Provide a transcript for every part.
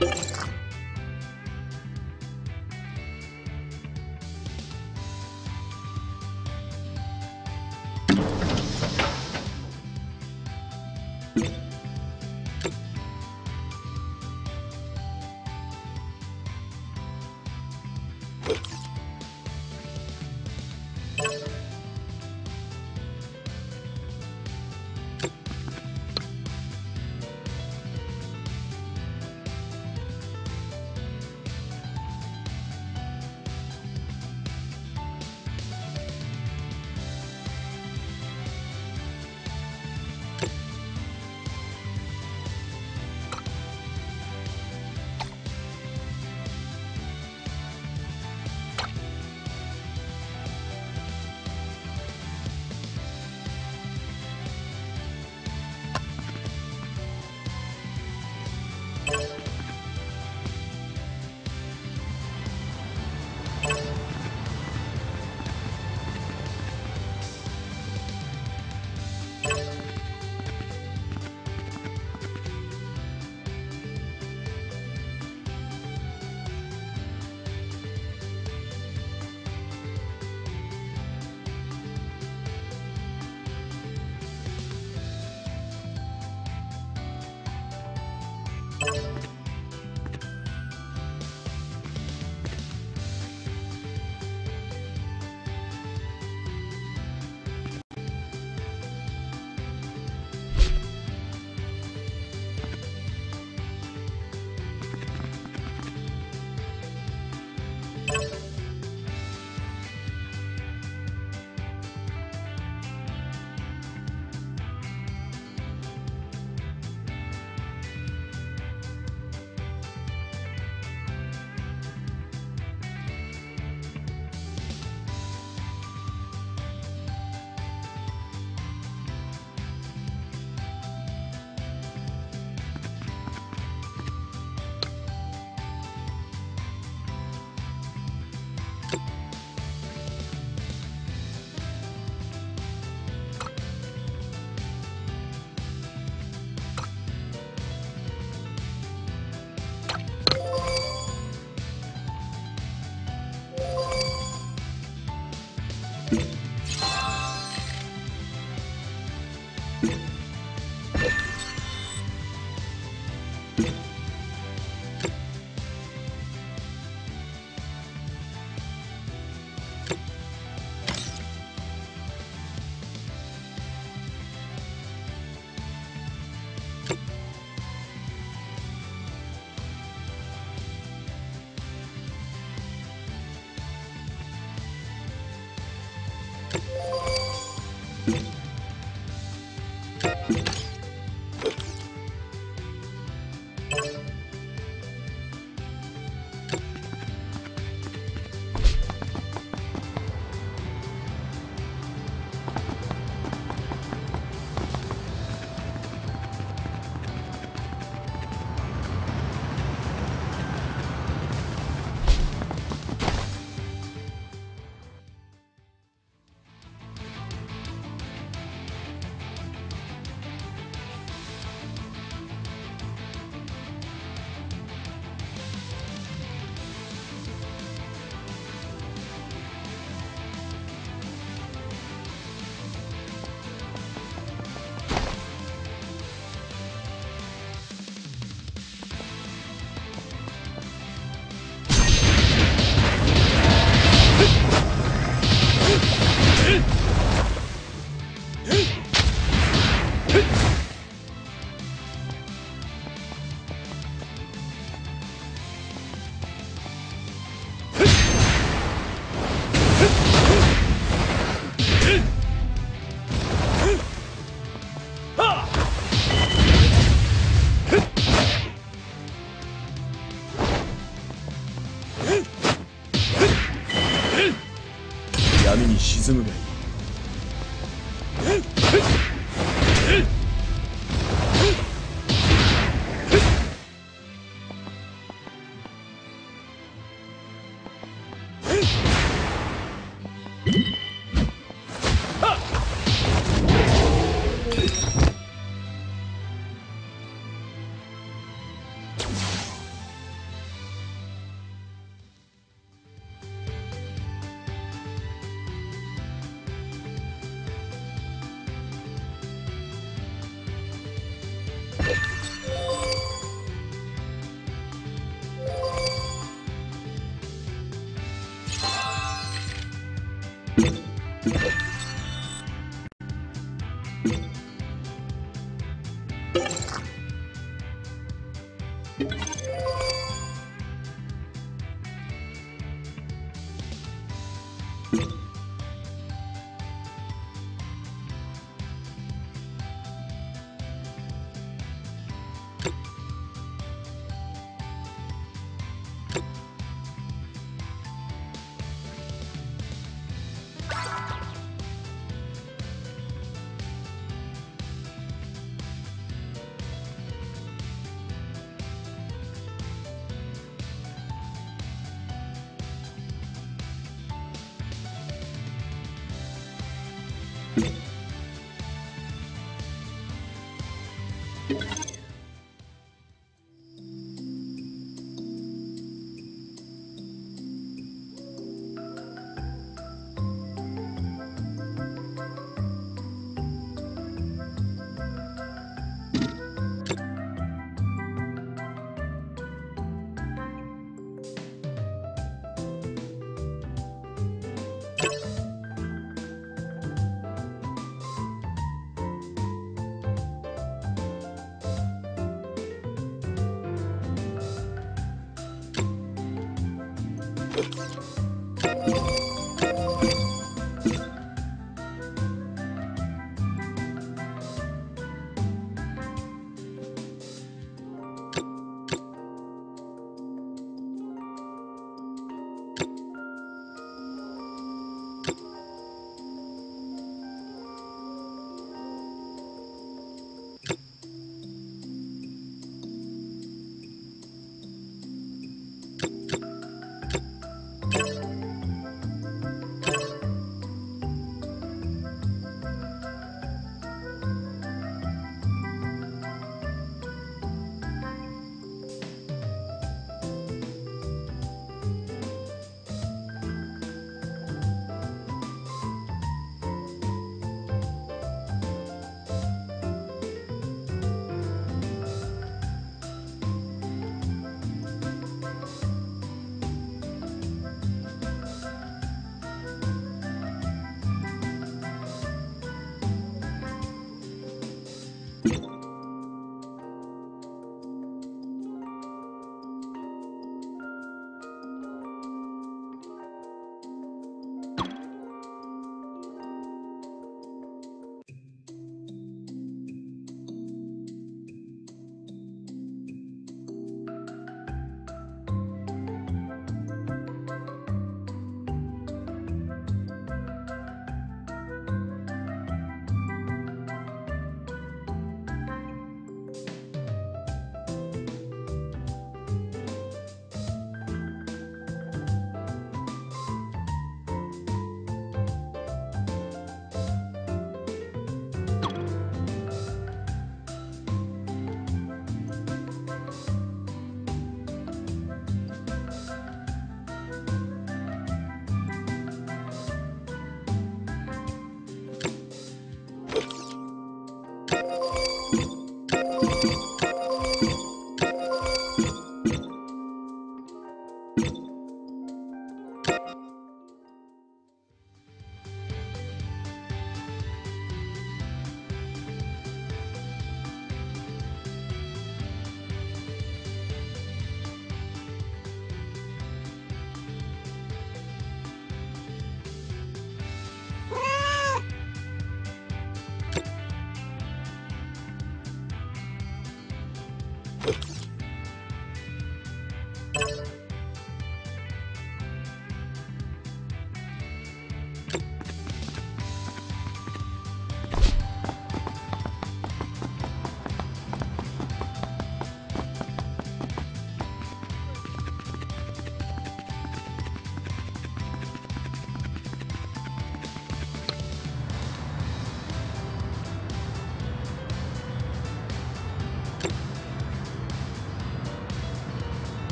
闇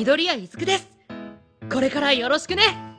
緑谷いずくです。これからよろしくね。